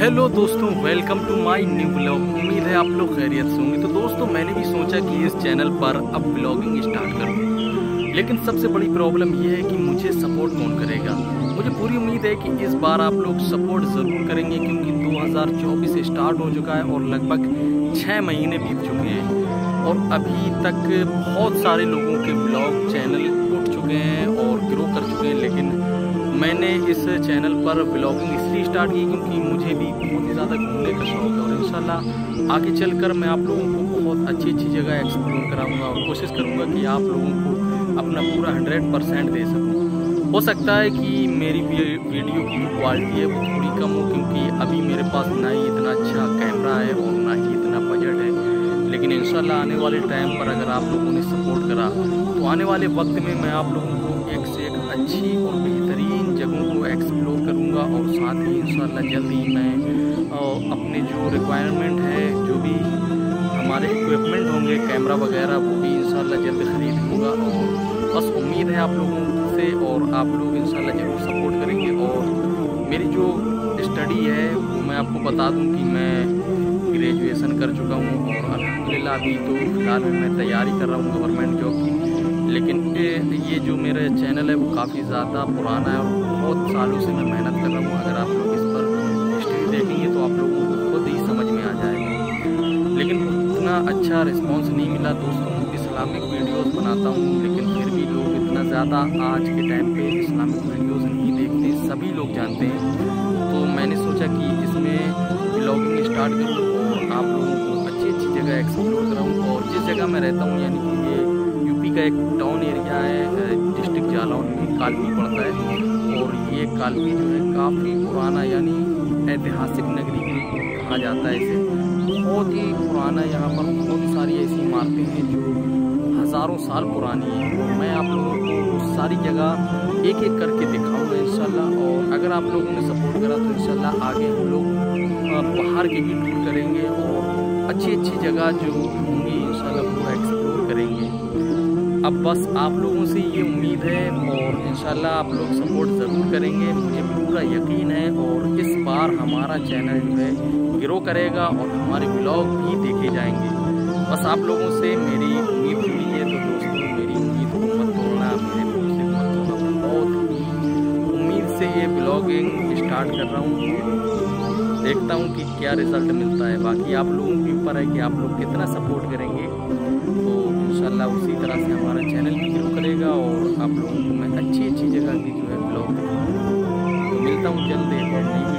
Hello दोस्तों welcome to my new blog उम्मीद है आप लोग खैरियत से होंगे। तो दोस्तों, मैंने भी सोचा कि इस चैनल पर अब ब्लॉगिंग स्टार्ट कर लेकिन सबसे बड़ी प्रॉब्लम यह है कि मुझे सपोर्ट कौन करेगा? मुझे पूरी उम्मीद है कि इस बार आप लोग सपोर्ट ज़रूर करेंगे, क्योंकि 2024 स्टार्ट हो चुका है और लगभग छः महीने बीत चुके हैं। और अभी तक बहुत सारे लोगों के ब्लॉग चैनल उठ चुके हैं और ग्रो कर चुके हैं, लेकिन मैंने इस चैनल पर ब्लॉगिंग इसलिए स्टार्ट की क्योंकि मुझे भी बहुत ही ज़्यादा घूमने का शौक है और इंशाल्लाह आगे चलकर मैं आप लोगों को बहुत अच्छी अच्छी जगह एक्सप्लोर कराऊँगा और कोशिश करूँगा कि आप लोगों को अपना पूरा हंड्रेड परसेंट दे सकूँ। हो सकता है कि मेरी वीडियो की क्वालिटी है वो थोड़ी कम हो क्योंकि अभी मेरे पास ना ही इतना अच्छा कैमरा है और ना ही इतना बजट है। लेकिन इंशाल्लाह आने वाले टाइम पर अगर आप लोगों ने सपोर्ट करा तो आने वाले वक्त में मैं आप लोगों को एक से एक अच्छी और बेहतरीन इंशाल्लाह जल्द ही मैं अपने जो रिक्वायरमेंट है, जो भी हमारे इक्विपमेंट होंगे कैमरा वगैरह, वो भी इंशाल्लाह जल्द ख़रीद लूँगा और बस उम्मीद है आप लोगों से और आप लोग इंशाल्लाह ज़रूर सपोर्ट करेंगे और मेरी जो स्टडी है, वो मैं आपको बता दूँ कि मैं ग्रेजुएसन कर चुका हूँ और अलहमदिल्ला अभी तो फ़िलहाल में मैं तैयारी कर रहा हूँ गवर्नमेंट जॉब की। लेकिन ये जो मेरा चैनल है, वो काफ़ी ज़्यादा पुराना है और बहुत सालों से मैं मेहनत कर रहा हूँ। अगर आप लोग इस अच्छा रिस्पॉन्स नहीं मिला। दोस्तों इस्लामिक वीडियोज़ बनाता हूँ, लेकिन फिर भी लोग इतना ज़्यादा आज के टाइम पर इस्लामिक वीडियोज़ नहीं देखते, सभी लोग जानते हैं। तो मैंने सोचा कि इसमें ब्लॉगिंग स्टार्ट करूँ और आप लोगों को अच्छी अच्छी जगह एक्सप्लोर कराऊँ। और जिस जगह मैं रहता हूँ, यानी कि ये यूपी का एक टाउन एरिया है डिस्ट्रिक्ट जालौन में कालपी पड़ता है। और ये कालपी जो है, काफ़ी पुराना, यानी ऐतिहासिक नगरी कहा जाता है इसे। बहुत ही पुराना यहाँ पर बहुत सारी ऐसी इमारतें हैं जो हज़ारों साल पुरानी हैं। मैं आप लोगों को उस सारी जगह एक एक करके दिखाऊँगा इंशाल्लाह और अगर आप लोगों ने सपोर्ट करा तो इंशाल्लाह आगे हम लोग बाहर के भी टूर करेंगे और अच्छी अच्छी जगह जो होंगी अब बस आप लोगों से ये उम्मीद है और इंशाल्लाह आप लोग सपोर्ट ज़रूर करेंगे। मुझे पूरा यकीन है और इस बार हमारा चैनल जो है ग्रो करेगा और हमारे ब्लॉग भी देखे जाएँगे। बस आप लोगों से मेरी उम्मीद जुड़ी है तो दोस्तों, मेरी उम्मीद को मत तोड़ना, मेरे मुँह से मत तोड़ना। बहुत ही उम्मीद से ये ब्लॉगिंग स्टार्ट कर रहा हूँ। देखता हूँ कि क्या रिज़ल्ट मिलता है। बाकी आप लोगों के ऊपर है कि आप लोग कितना सपोर्ट करेंगे। तो इन उसी तरह से हमारा चैनल भी ग्रो करेगा और आप लोगों को मैं अच्छी अच्छी जगह की जो है ब्लॉग तो मिलता हूँ जल्द एक और नई